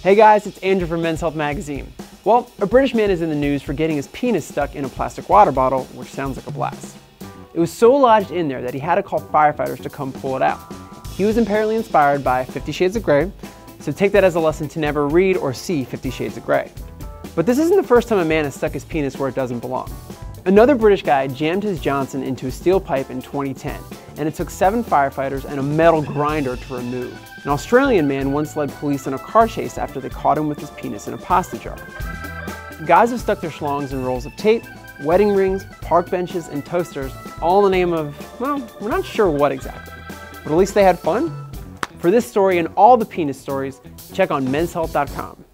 Hey guys, it's Andrew from Men's Health Magazine. Well, a British man is in the news for getting his penis stuck in a plastic water bottle, which sounds like a blast. It was so lodged in there that he had to call firefighters to come pull it out. He was apparently inspired by Fifty Shades of Grey, so take that as a lesson to never read or see Fifty Shades of Grey. But this isn't the first time a man has stuck his penis where it doesn't belong. Another British guy jammed his Johnson into a steel pipe in 2010, and it took seven firefighters and a metal grinder to remove. An Australian man once led police in a car chase after they caught him with his penis in a pasta jar. Guys have stuck their schlongs in rolls of tape, wedding rings, park benches, and toasters, all in the name of, well, we're not sure what exactly. But at least they had fun. For this story and all the penis stories, check on menshealth.com.